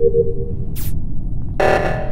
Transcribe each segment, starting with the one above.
Thank you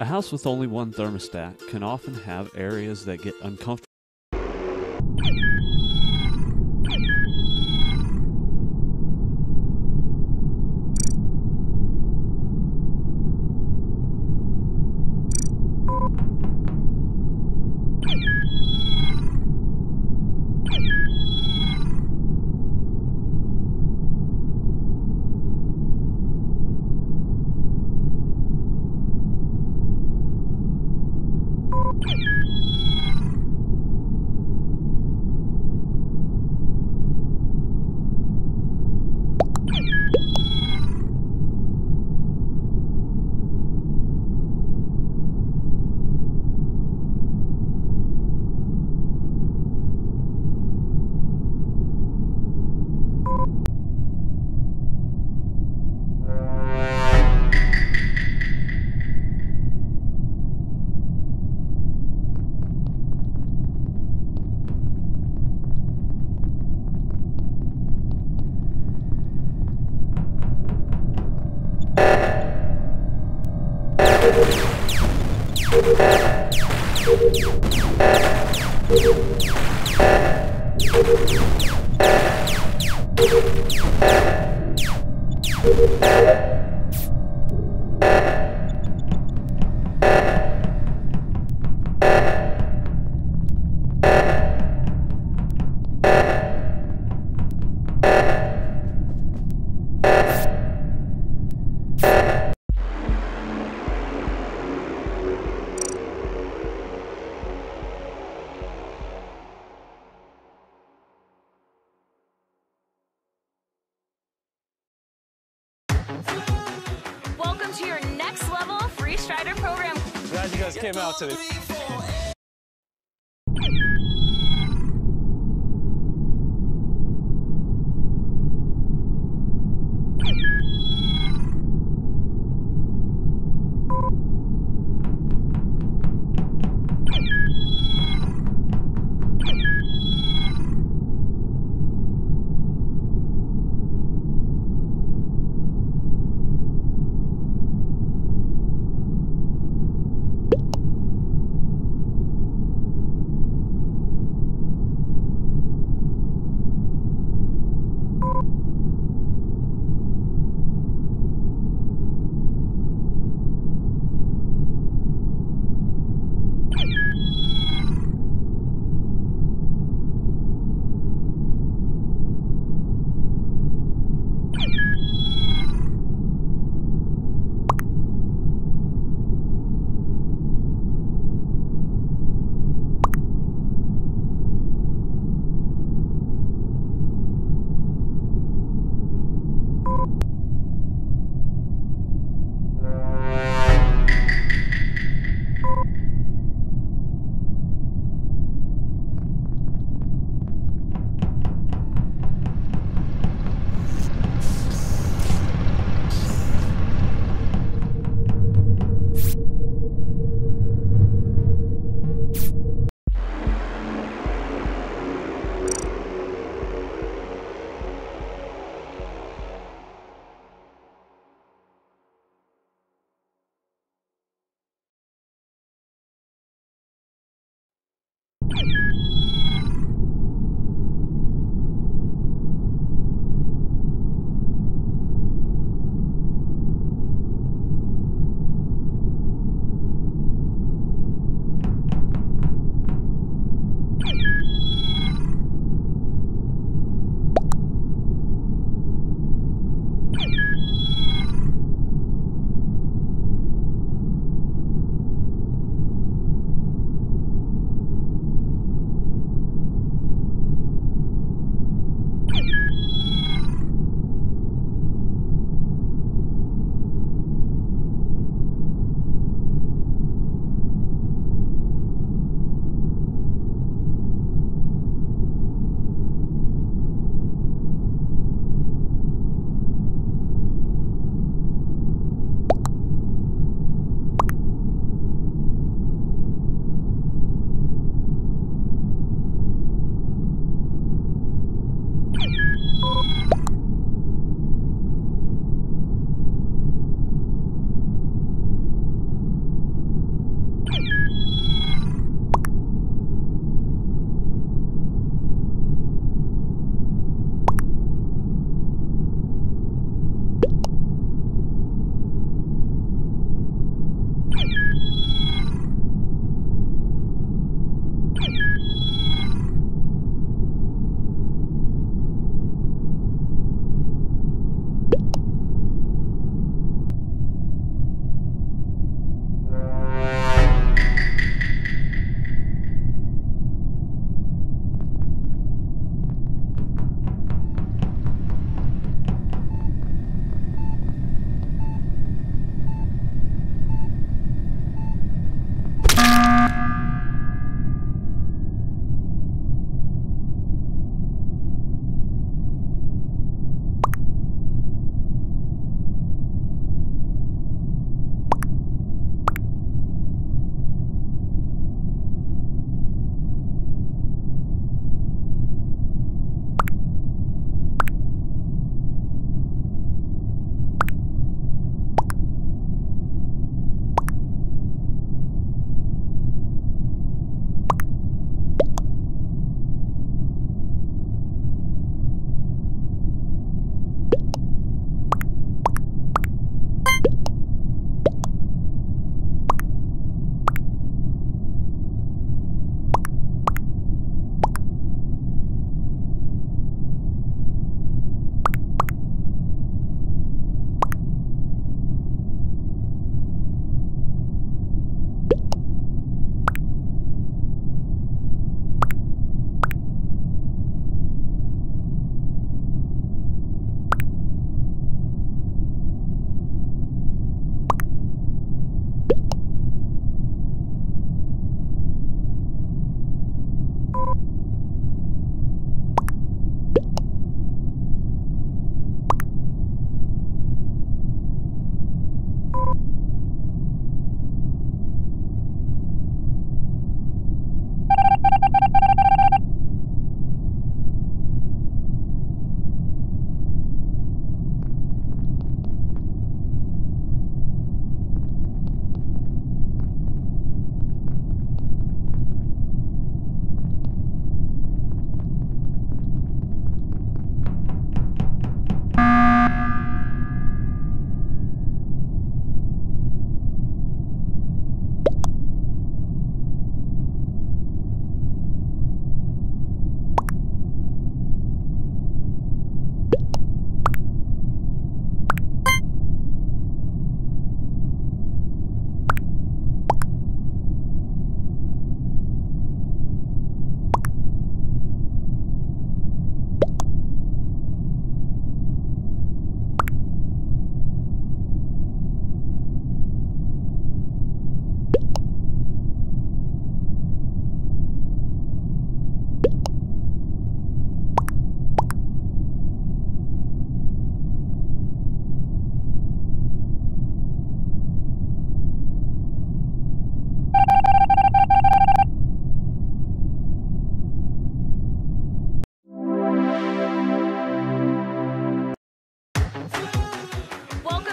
A house with only one thermostat can often have areas that get uncomfortable. Welcome to came out to this.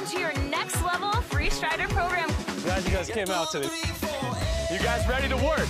to your next level Free Strider program. Glad you guys came out today. You guys ready to work?